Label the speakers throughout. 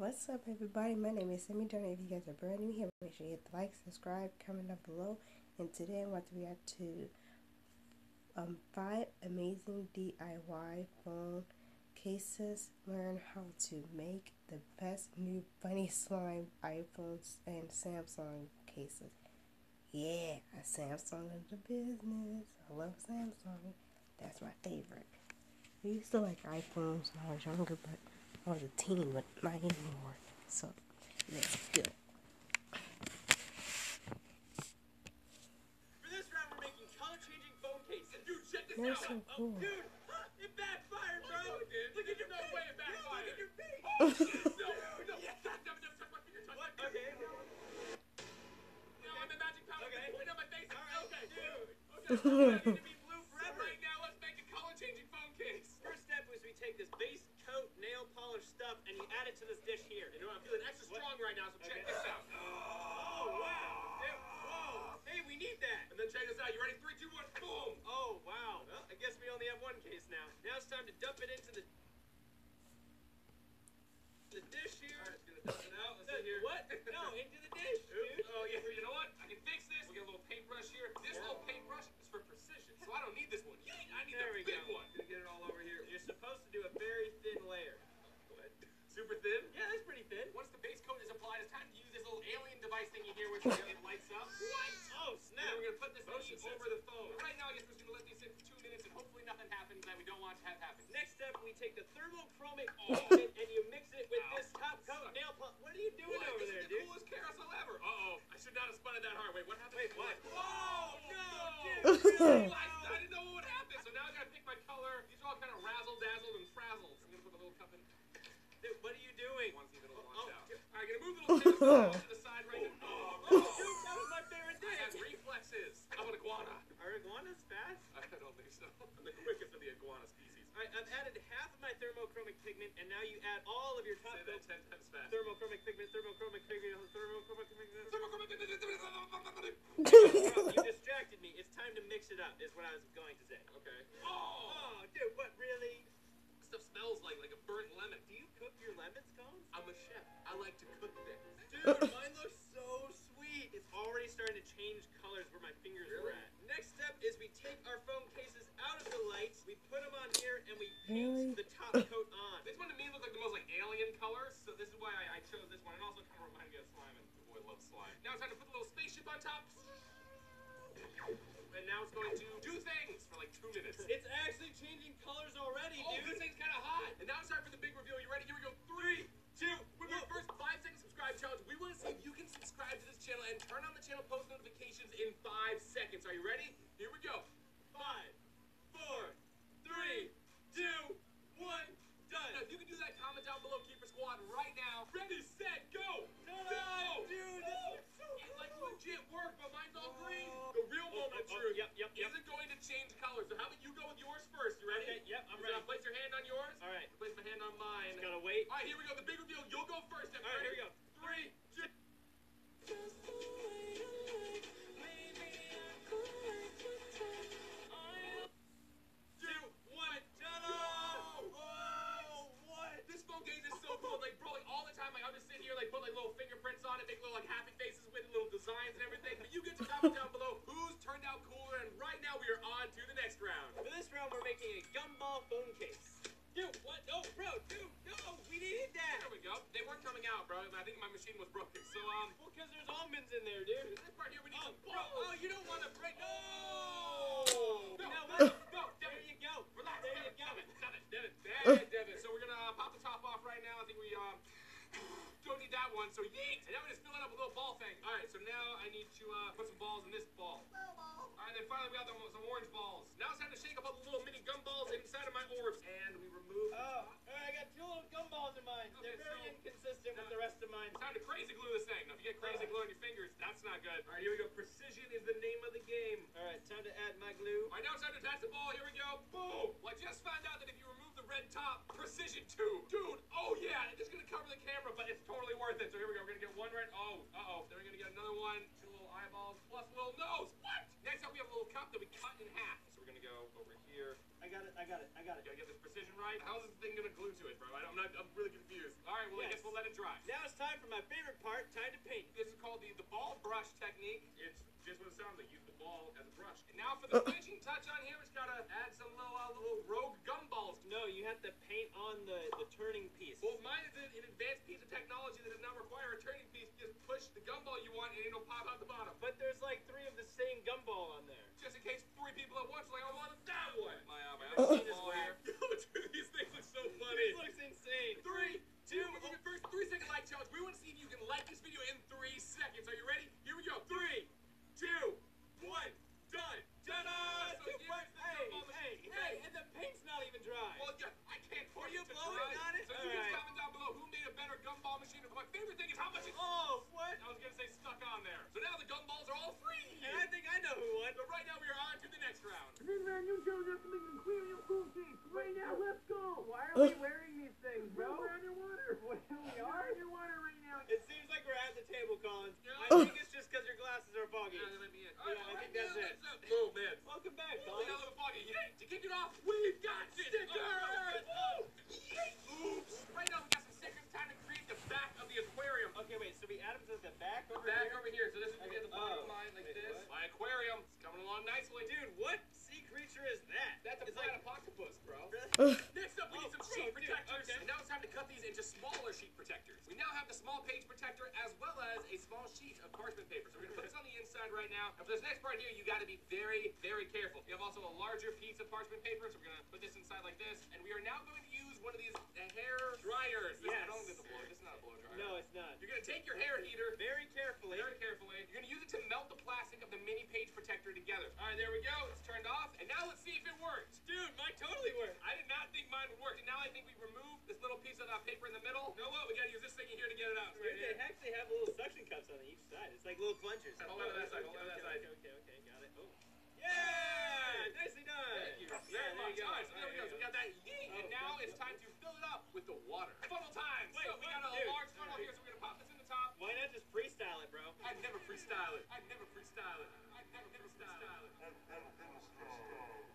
Speaker 1: What's up, everybody? My name is Sammie Darden. If you guys are brand new here, make sure you hit the like, subscribe, comment down below. And today I'm about to react to um, five amazing DIY phone cases. Learn how to make the best new funny slime iPhones and Samsung cases. Yeah, Samsung in the business. I love Samsung. That's my favorite. I used to like iPhones when I was younger, but I was a teen, but not anymore. So, let's go.
Speaker 2: For this round, we're making color-changing phone cases.
Speaker 3: Dude, check this
Speaker 1: They're
Speaker 3: out.
Speaker 1: so oh, cool.
Speaker 2: Dude, it backfired, bro.
Speaker 3: Oh, no, it.
Speaker 2: Look at your
Speaker 3: No
Speaker 2: face.
Speaker 3: way it backfired.
Speaker 2: Look at your face.
Speaker 3: Oh, shit. No, no.
Speaker 2: Yeah.
Speaker 3: God damn it, never touch my finger. Touch my
Speaker 2: Okay.
Speaker 3: No, I'm the magic power.
Speaker 2: Okay.
Speaker 3: Put it on my face.
Speaker 2: All right,
Speaker 3: Okay.
Speaker 2: dude.
Speaker 3: Okay.
Speaker 2: stuff and you add it to this dish here.
Speaker 3: You know, I'm feeling extra strong right now, so check this out.
Speaker 2: Oh, wow. Whoa. Hey, we need that.
Speaker 3: And then check this out. You ready? Three, two, one. Boom.
Speaker 2: Oh, wow. Well, I guess we only have one case now. Now it's time to dump it into the the dish here.
Speaker 3: All right, it's gonna dump it out. Let's see here.
Speaker 2: What? No, into the dish. Dude.
Speaker 3: Oh yeah. You know what? I can fix this. We got a little paintbrush here. This
Speaker 2: yeah.
Speaker 3: little paintbrush is for precision, so I don't need this one. Yeet! I need
Speaker 2: there
Speaker 3: the big
Speaker 2: go.
Speaker 3: one. Gonna get it all over here.
Speaker 2: You're supposed to do a very thin
Speaker 3: Super thin?
Speaker 2: Yeah, that's pretty thin.
Speaker 3: Once the base coat is applied, it's time to use this little alien device thingy here, which it lights up. What?
Speaker 2: Oh, snap.
Speaker 3: then we're gonna put this
Speaker 2: Motion
Speaker 3: thingy over the phone. Right now, I guess we're just gonna let these sit for two minutes, and hopefully nothing happens that we don't want to have happen.
Speaker 2: Next step, we take the thermochromic pigment and you mix it with
Speaker 3: Ow.
Speaker 2: this top coat
Speaker 3: Suck.
Speaker 2: nail polish. What are you doing
Speaker 3: What?
Speaker 2: over
Speaker 3: this
Speaker 2: there,
Speaker 3: is the
Speaker 2: dude?
Speaker 3: coolest carousel ever. Uh-oh. I should not have spun it that hard. Wait, what happened?
Speaker 2: Wait, what?
Speaker 3: Oh,
Speaker 2: no,
Speaker 3: dude.
Speaker 2: dude,
Speaker 3: I,
Speaker 2: no.
Speaker 3: I didn't know what would happen, so now I gotta pick my color. These are all kind of razzle-dazzled and frazzled. I'm gonna put my little cup in.
Speaker 2: Dude, what are you doing?
Speaker 3: Want to see if it'll
Speaker 2: Oh,
Speaker 3: launch out. All right, gonna move the little to the side right now.
Speaker 2: Oh, dude, that was my favorite
Speaker 3: I have reflexes. I'm an iguana.
Speaker 2: Are iguanas fast?
Speaker 3: I don't think so. I'm the quickest of the iguana species.
Speaker 2: All right, I've added half of my thermochromic pigment, and now you add all of your top
Speaker 3: Say that ten times fast.
Speaker 2: Thermochromic pigment, thermochromic pigment, thermochromic pigment.
Speaker 3: Okay.
Speaker 2: Bro, you distracted me. It's time to mix it up, is what I was going to say.
Speaker 3: Oh,
Speaker 2: Oh, dude, what really?
Speaker 3: This stuff smells like like a burnt lemon.
Speaker 2: Do you cook your lemon scones?
Speaker 3: I'm a chef. I like to cook things.
Speaker 2: Dude, mine looks so sweet. It's already starting to change colors where my fingers were
Speaker 3: Really?
Speaker 2: at. Next step is we take our phone cases out of the lights, we put them on here, and we
Speaker 1: Really?
Speaker 2: paint
Speaker 3: one. So yeet. And now we just fill it up with a little ball thing. All right. So now I need to uh, put some balls in this ball. All right. Then finally we got the, some orange balls. Now it's time to shake up all the little mini gum balls inside of my orbs, and we remove.
Speaker 2: Oh, all right, I got two little gumballs in mine. They're very
Speaker 3: so-
Speaker 2: inconsistent with the rest of mine.
Speaker 3: It's time to crazy glue this thing. Now, if you get crazy glue on your fingers, that's not good. All right, here we go. Precision is the name of the game.
Speaker 2: All right, time to add my glue.
Speaker 3: All right, now it's time to attach the ball. Here we go. Boom. Well, I just found out that if you remove the red top, precision two. Dude, oh yeah, it's just gonna cover the camera, but it's totally worth it. So here we go. We're gonna get one red. Oh, uh oh. Then we're gonna get another one. Two little eyeballs plus a little nose. What? Next up, we have a little cup that we cut in half. So we're gonna go over here.
Speaker 2: I got it, I got it, I got it.
Speaker 3: Gotta get this precision right. How is this thing gonna glue to it, bro? I don't, I'm, not, I'm really confused. All right, well, I guess we'll let it dry.
Speaker 2: Now it's time for my favorite part, time to paint.
Speaker 3: This is called the, the ball brush technique. It's just what it sounds like. Use the ball as a brush. And now for the finishing touch on here, we just gotta add some little, uh, little rogue gumballs.
Speaker 2: No, you have to paint on the, the turning piece.
Speaker 3: Well, mine is an, an advanced piece of technology that does not require a turning piece. Just push the gumball you want and it'll pop out the bottom.
Speaker 2: But there's like three of the same gumball on there.
Speaker 3: Just in case three people at once are like, I want that one. My, uh, my
Speaker 2: Oh.
Speaker 3: other gumball here. Dude, these things look so funny.
Speaker 2: This looks insane.
Speaker 3: Three, two, we're doing the first three second like challenge. We want to see if you can like this video in three seconds. Are you ready? Here we go. Three, two, one, done. Ta-da! So here's the
Speaker 2: Hey,
Speaker 3: gumball
Speaker 2: hey,
Speaker 3: machine.
Speaker 2: hey, and the paint's not even dry.
Speaker 3: Well, yeah, I can't pour
Speaker 2: Are you
Speaker 3: it to
Speaker 2: blowing
Speaker 3: dry.
Speaker 2: on it?
Speaker 3: So you can
Speaker 2: Alright.
Speaker 3: comment down below who made a better gumball machine. My favorite thing is how much it.
Speaker 2: oh, what?
Speaker 3: I was gonna say stuck on there. So now the gumballs are all free.
Speaker 2: And I think I know who won.
Speaker 3: So right now we are on to the next round.
Speaker 4: Man, you don't have to make an aquarium cool case. Right now, let's go. Why are we wearing these things, bro? We're underwater. we are underwater right now.
Speaker 2: It seems like we're at the table, Collins.
Speaker 3: Yeah.
Speaker 2: I think oh. it's just because your glasses are foggy.
Speaker 3: Yeah, let me in.
Speaker 2: Yeah, I think that's it.
Speaker 3: Oh man.
Speaker 2: Welcome back,
Speaker 3: Holy
Speaker 2: Collins.
Speaker 3: hell, the foggy. Yay! To kick it off, we've got stickers!
Speaker 2: Oh.
Speaker 3: Oops! Right now, we got some stickers. Time to create the back of the aquarium.
Speaker 2: Okay, wait, so we add them to the back over
Speaker 3: Back
Speaker 2: here?
Speaker 3: over here. So this is gonna be at the bottom
Speaker 2: Oh.
Speaker 3: of mine, like
Speaker 2: Wait,
Speaker 3: this.
Speaker 2: what?
Speaker 3: My aquarium. It's coming along nicely.
Speaker 2: Dude, what sea creature is that?
Speaker 3: That's a
Speaker 2: it's like,
Speaker 3: platypus, bro.
Speaker 2: Really?
Speaker 3: Next up, we need
Speaker 2: Oh,
Speaker 3: some
Speaker 2: bro,
Speaker 3: sheet protectors.
Speaker 2: okay.
Speaker 3: And now it's time to cut these into smaller sheet protectors. We now have the small page protector as well as a small sheet of parchment paper. So we're gonna put this on the inside right now. And for this next part here, you gotta be very, very careful. You have also a larger piece of parchment paper, so we're gonna put this inside like this. And we are now going to use one of these uh, hair dryers. This, I
Speaker 2: Yes.
Speaker 3: don't think this a blow. This is not a blow dryer.
Speaker 2: No, it's not.
Speaker 3: You're gonna take your hair heater
Speaker 2: Very carefully.
Speaker 3: very carefully. You're gonna use it to melt the plastic of the mini page protector together. All right, there we go. It's turned off. And now let's see if it works.
Speaker 2: Dude, mine totally worked.
Speaker 3: I did not think mine would work, and now I think we removed this little piece of that paper in the middle. You know what? We gotta use this thing in here to get it out.
Speaker 2: Dude,
Speaker 3: Right
Speaker 2: they
Speaker 3: here.
Speaker 2: actually have little suction cups on each side. It's like little plungers.
Speaker 3: Hold on to that side, hold on to that
Speaker 2: okay,
Speaker 3: side.
Speaker 2: Okay, okay, okay, got it. Oh. Yeah! Nicely done.
Speaker 3: Thank you very
Speaker 2: there
Speaker 3: much. All right, so there we go. So we got that.
Speaker 2: Oh,
Speaker 3: and now it's time to fill it up with the water. Funnel time.
Speaker 2: Wait,
Speaker 3: so we got a large funnel here, so we're gonna pop this in the top.
Speaker 2: Why not just freestyle it, bro?
Speaker 3: I'd never freestyle it. I'd never freestyle it. I'd never freestyle it.
Speaker 2: I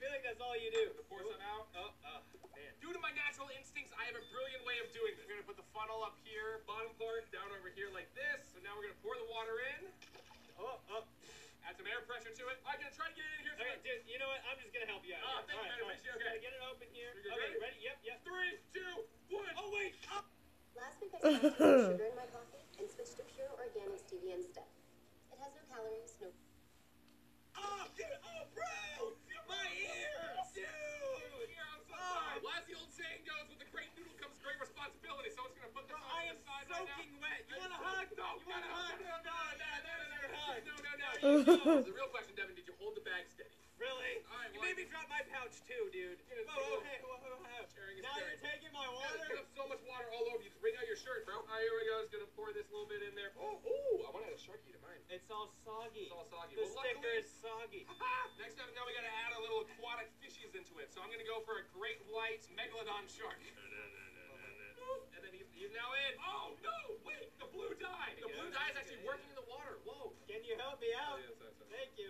Speaker 2: feel like that's all you do.
Speaker 3: To pour some out.
Speaker 2: Oh, oh, man.
Speaker 3: Due to my natural instincts, I have a brilliant way of doing this. We're gonna put the funnel up here, bottom part down over here like this. So now we're gonna pour the water in,
Speaker 2: Oh, oh.
Speaker 3: add some air pressure to it. I'm gonna try to get it in here. so
Speaker 2: Okay, dude, you know what? I'm just gonna help you out.
Speaker 3: Oh,
Speaker 2: here.
Speaker 3: thank you,
Speaker 2: All
Speaker 3: man.
Speaker 2: all
Speaker 3: Appreciate it. Okay.
Speaker 2: get it open here.
Speaker 3: You're
Speaker 2: Okay,
Speaker 3: ready?
Speaker 2: ready? Yep, yep.
Speaker 3: Three, two, one.
Speaker 2: Oh, wait. Oh.
Speaker 5: Last week I stopped putting sugar in my coffee and switched to pure organic stevia instead. It has no calories, no
Speaker 2: Oh, dude. Oh, bro. My ears. Dude.
Speaker 3: Here, I'm so
Speaker 2: Oh.
Speaker 3: sorry. Well, as the old saying goes, with a great noodle comes great responsibility. So it's gonna put this
Speaker 2: Bro,
Speaker 3: on
Speaker 2: I
Speaker 3: the
Speaker 2: am
Speaker 3: side right now.
Speaker 2: soaking wet. You
Speaker 3: I-
Speaker 2: want a hug?
Speaker 3: No,
Speaker 2: You want a
Speaker 3: no,
Speaker 2: hug?
Speaker 3: No, no, no, no, no,
Speaker 2: There's your
Speaker 3: no,
Speaker 2: hug.
Speaker 3: no, no. The real question, Devan, did you hold the bag steady?
Speaker 2: Really?
Speaker 3: All right,
Speaker 2: you
Speaker 3: well,
Speaker 2: made me drop my pouch too, dude. Whoa, whoa, hey, whoa, whoa, whoa. Now you're taking my
Speaker 3: Yeah,
Speaker 2: water.
Speaker 3: you have so much water all over you. Just wring out your shirt, bro. All right, here we go. Just gonna pour this little bit in there. Oh, ooh, I want to add a sharky to mine.
Speaker 2: It's all soggy.
Speaker 3: It's all soggy.
Speaker 2: The
Speaker 3: Well,
Speaker 2: sticker
Speaker 3: luckily-
Speaker 2: is soggy.
Speaker 3: Next up, now we gotta add a little aquatic fishies into it. So I'm gonna go for a great white megalodon shark. And then he's, he's now in. Oh no! Wait, the blue dye. The blue dye is actually working in the water. Whoa.
Speaker 2: Can you help me out?
Speaker 3: Yes, yes, yes.
Speaker 2: Thank you.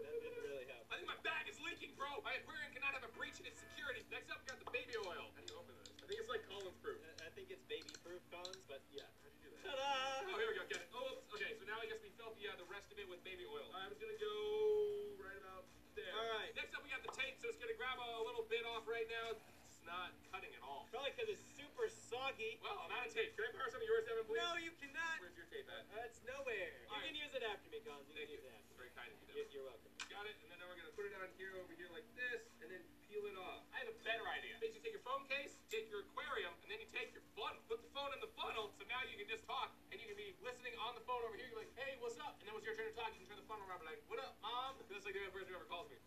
Speaker 2: That didn't really help.
Speaker 3: I think my bag is leaking, bro. My aquarium cannot have a breach in its security. Next up, we got the baby oil. How do you open this? I think it's like Collins proof.
Speaker 2: I- I think it's baby proof Collins, but yeah.
Speaker 3: How'd you do that?
Speaker 2: Ta-da!
Speaker 3: Oh, here we go. Get it. Oh, oops. Okay, so now I guess we filled the, uh, the rest of it with baby oil. I'm just gonna go right about there.
Speaker 2: All right.
Speaker 3: Next up, we got the tape, so it's gonna grab a, a little bit off right now. It's not cutting at all.
Speaker 2: Probably because it's
Speaker 3: Well, I'm out of tape. Can I borrow some of yours, Devan, please?
Speaker 2: No, you cannot.
Speaker 3: Where's your tape at?
Speaker 2: That's nowhere. You
Speaker 3: All right.
Speaker 2: can use it after me, Collins. You
Speaker 3: Thank
Speaker 2: can
Speaker 3: you.
Speaker 2: use it after.
Speaker 3: Very kind of you,
Speaker 2: You're,
Speaker 3: Devan.
Speaker 2: you're welcome.
Speaker 3: Got it, and then now we're gonna put it on here, over here like this, and then peel it off. I have a better idea. Basically, take your phone case, take your aquarium, and then you take your funnel. Put the phone in the funnel, so now you can just talk, and you can be listening on the phone over here. You're like, hey, what's up? And then when it's your turn to talk, you can turn the funnel around, and be like, what up, mom? That's like the first person who ever calls me.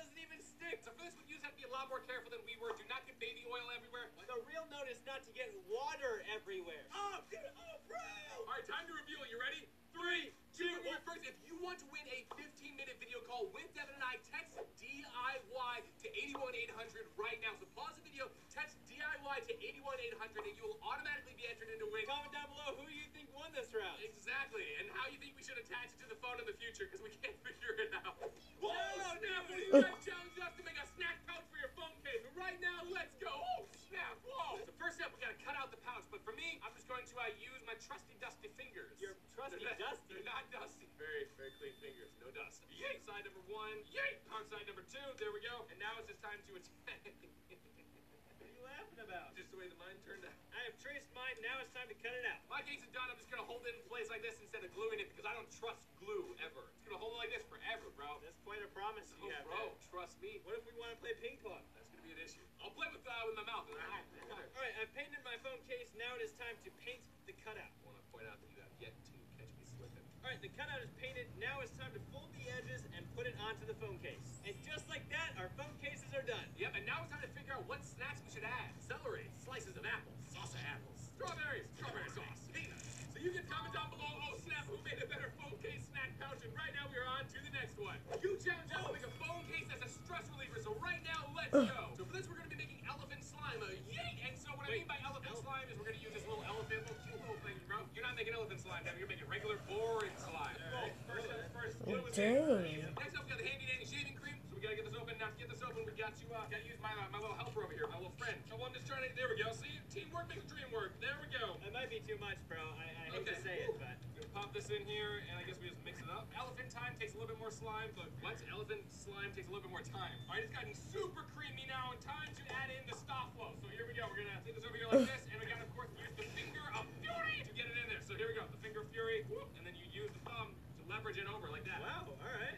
Speaker 2: It just doesn't even stick.
Speaker 3: So for this one, you just have to be a lot more careful than we were. Do not get baby oil everywhere.
Speaker 2: The real note is not to get water everywhere. Oh, dude. Oh, bro.
Speaker 3: All right, time to reveal. it. You ready? Three, two, one. First, if you want to win a 15-minute video call with Devan and I, text DIY to 81800 right now. So pause the video, text DIY to 81800, and you will automatically be entered into win.
Speaker 2: Comment down below who you think won this round.
Speaker 3: Exactly, and how you think we should attach it to the phone in the future, because we can't figure it out. Whoa, to make a snack pouch for your phone case. Right now, let's go. Oh, snap. Whoa. So first up, we gotta cut out the pouch. But for me, I'm just going to uh, use my trusty
Speaker 2: dusty fingers. Your trusty dusty?
Speaker 3: They're not dusty. Very, very clean fingers. No dust. Yay. Side number one. Yay. Pouch side number two. There we go. And now it's just time to attack.
Speaker 2: You laughing about?
Speaker 3: just the way the mine turned out.
Speaker 2: I have traced mine. Now it's time to cut it out.
Speaker 3: My case is done. I'm just gonna hold it in place like this instead of gluing it because I don't trust glue ever. It's gonna hold it like this forever, bro.
Speaker 2: That's quite a promise
Speaker 3: Oh,
Speaker 2: have.
Speaker 3: bro, trust me.
Speaker 2: What if we want to play ping pong?
Speaker 3: That's gonna be an issue. I'll play with uh, with my mouth.
Speaker 2: All right, I've painted my phone case. Now it is time to paint the cutout.
Speaker 3: I want to point out that you have yet to catch me slipping.
Speaker 2: All right, the cutout is painted. Now it's time to fold the edges and put it onto the phone case. And just like that, our phone cases are done.
Speaker 3: Yep, and now it's time to figure out what snacks we should add. Celery, slices of apples, salsa apples, strawberries, strawberry sauce, peanuts. So you can comment down below, oh snap, who made a better phone case snack pouch? And right now we are on to the next one. You challenge us to make a phone case as a stress reliever. So right now, let's go. So for this, we're gonna be making elephant slime. Uh, yay! And so what I mean by elephant slime is we're gonna use this little elephant, little cute little thing, bro. You're not making elephant slime, now you're making regular boring slime. Oh, first first. in.
Speaker 1: Dang.
Speaker 3: Next up, we got the handy dandy shaving cream. So we gotta get this open. Now to get this open, we got to uh, gotta use my uh, my little helper over here, my little friend. So I'm just trying to. There we go. See, teamwork makes the dream work. There we go.
Speaker 2: That might be too much, bro. I, I hate
Speaker 3: Okay.
Speaker 2: to say it, but
Speaker 3: We're gonna pop this in here, and I guess we just mix it up. Elephant time takes a little bit more slime, but what? Elephant slime takes a little bit more time. All right, it's gotten super creamy now, and time to add in the stop flow. So here we go. We're gonna take this over here like this, and we gotta of course use the finger of fury to get it in there. So here we go. The finger of fury, and then you use the thumb to leverage it over like that.
Speaker 2: wow. All right,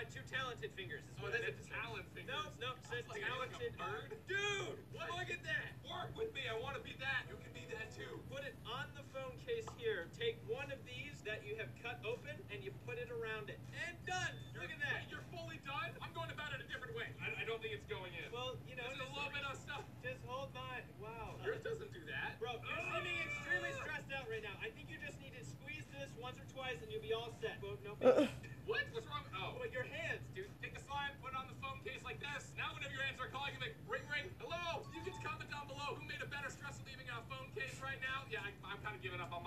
Speaker 2: my two talented fingers. Is
Speaker 3: Oh,
Speaker 2: what I
Speaker 3: that's a
Speaker 2: meant to say.
Speaker 3: talent finger.
Speaker 2: Nope, nope. Said
Speaker 3: Like, are you like a
Speaker 2: talented.
Speaker 3: bird?
Speaker 2: Dude,
Speaker 3: What?
Speaker 2: look at that.
Speaker 3: Work with me. I want to be that. You can be that too.
Speaker 2: Put it on the phone case here. Take one of these that you have cut open and you put it around it. And done. Look at that.
Speaker 3: Wait, you're fully done. I'm going about it a different way. I, I don't think it's going in.
Speaker 2: Well, you know,
Speaker 3: There's a little bit of stuff.
Speaker 2: just hold mine. Wow.
Speaker 3: Yours doesn't do that.
Speaker 2: Bro, you're ah! seeming extremely stressed out right now. I think you just need to squeeze this once or twice and you'll be all set. Well, no
Speaker 3: uh,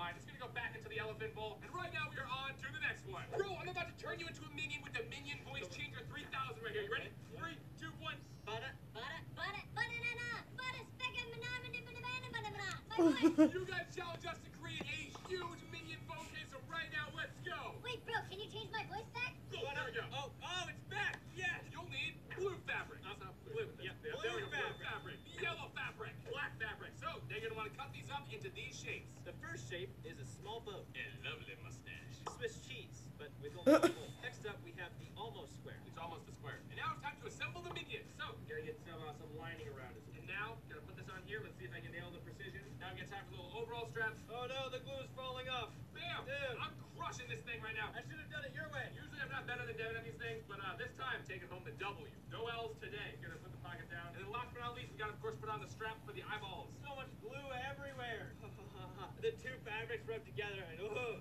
Speaker 3: kind of giving up on mine. It's gonna go back into the elephant bowl. And right now we are on to the next one. Bro, I'm about to turn you into a minion with the minion voice changer 3000 right here. You ready? Three, two, one.
Speaker 2: Butter.
Speaker 6: Butter, butter, banana, butter, spigot, banana, banana, banana, banana.
Speaker 3: You guys challenge us to create a huge minion phone case. So right now, let's go.
Speaker 6: Wait, bro, can you change my voice back?
Speaker 3: Go. There we go.
Speaker 2: Oh, oh, it's back. Yes.
Speaker 3: You'll need blue fabric. That's not blue.
Speaker 2: Yeah,
Speaker 3: there
Speaker 2: blue
Speaker 3: we go. Blue
Speaker 2: fabric.
Speaker 3: fabric. Yellow fabric. Black fabric. So they're gonna want to cut these up into these shapes.
Speaker 2: Shape is a small boat.
Speaker 3: A lovely mustache.
Speaker 2: Swiss cheese, but with only. Next up, we have the almost square.
Speaker 3: It's almost a square. And now it's time to assemble the minion. So gotta get some uh, some lining around it. And now gotta put this on here. Let's see if I can nail the precision. Now we got time for the little overall straps.
Speaker 2: Oh no, the glue is falling off.
Speaker 3: Bam!
Speaker 2: Dude.
Speaker 3: I'm crushing this thing right now.
Speaker 2: I should have done it your way.
Speaker 3: Usually I'm not better than Devan at these things, but uh, this time taking home the W. No L's today. Gonna put the pocket down. And then last but not least, we gotta of course put on the strap for the eyeballs.
Speaker 2: So much glue everywhere. The two fabrics rubbed together and oh,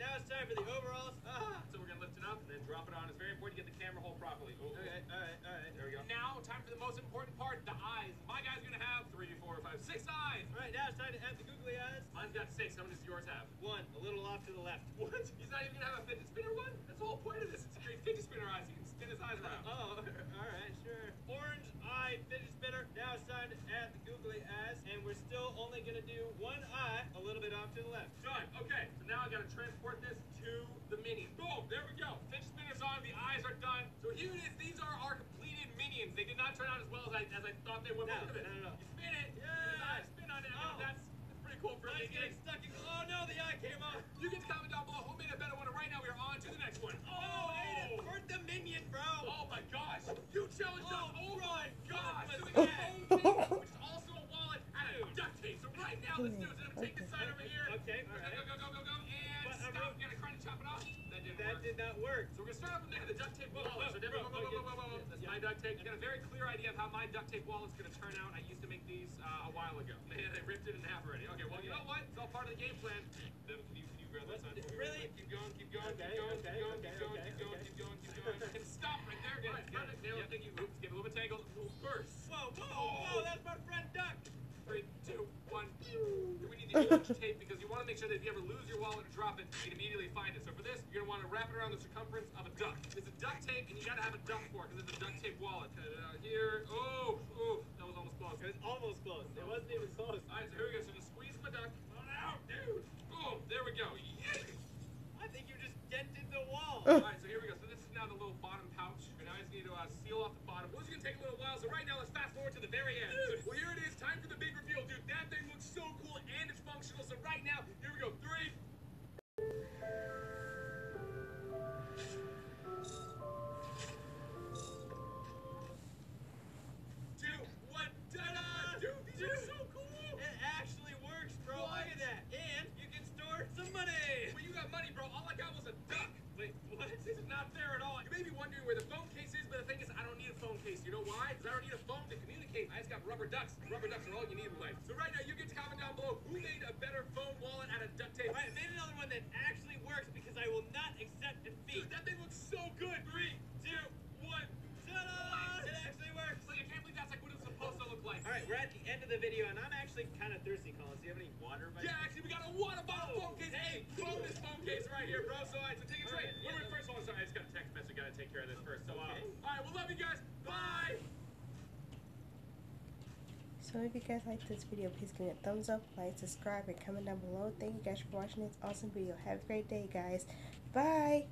Speaker 2: now it's time for the overalls. Ah.
Speaker 3: So we're gonna lift it up and then drop it on. It's very important to get the camera hole properly. Oh,
Speaker 2: Okay, all right, all right.
Speaker 3: There we go. Now, time for the most important part, the eyes. My guy's gonna have three, four, five, six eyes.
Speaker 2: All right, now it's time to add the googly eyes.
Speaker 3: Mine's got six. How many does yours have?
Speaker 2: One, a little off to the left.
Speaker 3: What? He's not even gonna have a fidget spinner one? That's the whole point of this. It's to create fidget spinner eyes. He can spin his eyes around.
Speaker 2: Oh, all right, sure. Orange eye fidget spinner. Now it's time to add the googly eyes, and we're still only gonna do one eye a little bit off to the left.
Speaker 3: Done. Okay, so now I gotta transport this to the minion. Boom, there we go. Fidget spinner's on, the eyes are done. So here it is, these are our completed minions. They did not turn out as well as I, as I thought they would.
Speaker 2: No,
Speaker 3: Look at
Speaker 2: no, no, no.
Speaker 3: You spin it,
Speaker 2: Yeah.
Speaker 3: spin on it.
Speaker 2: Oh.
Speaker 3: that's, that's pretty cool for minion.
Speaker 2: getting stuck in. Oh no, the eye came off.
Speaker 3: You can comment down below who made a better one, and right now we are on to the next one.
Speaker 2: Oh, Aiden, oh! for the minion, bro.
Speaker 3: Oh my gosh! You challenged us!
Speaker 2: Oh,
Speaker 3: Oh my gosh!
Speaker 2: what was
Speaker 3: Doing a
Speaker 2: that?
Speaker 3: phone case, which is also a wallet and a duct tape. So right now, let's do it. So take this side over here.
Speaker 2: Okay,
Speaker 3: Go,
Speaker 2: all right. Did not work.
Speaker 3: So we're gonna start off with the duct tape wallet.
Speaker 2: whoa,
Speaker 3: So Debbie, whoa, whoa, whoa, whoa. That's my duct tape. I got a very clear idea of how my duct tape wallet's gonna turn out. I used to make these uh, a while ago. Man, I ripped it in half already. Okay, well, you know what? It's all part of the game plan. Can you, can you grab that sign?
Speaker 2: Really?
Speaker 3: Keep going, keep going, keep going, keep going, keep going, keep going, keep going. And stop right there. Get it, get it. Nail it. Oops, get a little bit tangled. First.
Speaker 2: Whoa, whoa, whoa, that's my friend Duck.
Speaker 3: Three, two, one. We need the orange tape because you want to make sure that if you ever lose your wallet or drop it, you can immediately find it. So for this, you're gonna want to wrap it around the circumference of a duck. It's a duct tape, and you gotta have a duck for it because it's a duct tape wallet. Here. Oh, oh, that was almost close.
Speaker 2: It was almost close. It wasn't even close.
Speaker 3: All right, so here we go. So just squeeze my duck. On out, dude. Boom. There we go. Yeah.
Speaker 2: I think you just dented the wall.
Speaker 3: All right, so here we go. So this is now the little bottom pouch. And now I just seal off the bottom. This is gonna take a little while. So right now, let's fast forward to the very end. Well, here it is. Time for the big reveal, dude. That thing looks so cool and it's functional. So right now, out of duct tape.
Speaker 2: I made another one that actually works because I will not accept defeat.
Speaker 3: Dude, that thing looks so good. Three, two, one.
Speaker 2: Ta-da! It actually works.
Speaker 3: Like, I can't believe that's like what it's supposed to look like.
Speaker 2: All right, we're at the end of the video, and I'm actually kind of thirsty, Colin. Do you have any water? By
Speaker 3: Yeah, actually, we got a water bottle phone case. Hey, bonus phone case right here, bro. So, all right, so take a tray.
Speaker 2: right, yeah.
Speaker 3: wait, first of all, sorry, I just got a text message. Got to take care of this first. So, uh,
Speaker 2: Okay.
Speaker 3: all right, well, love you guys. Bye.
Speaker 1: So if you guys like this video, please give me a thumbs up, like, subscribe, and comment down below. Thank you guys for watching this awesome video. Have a great day, guys. Bye.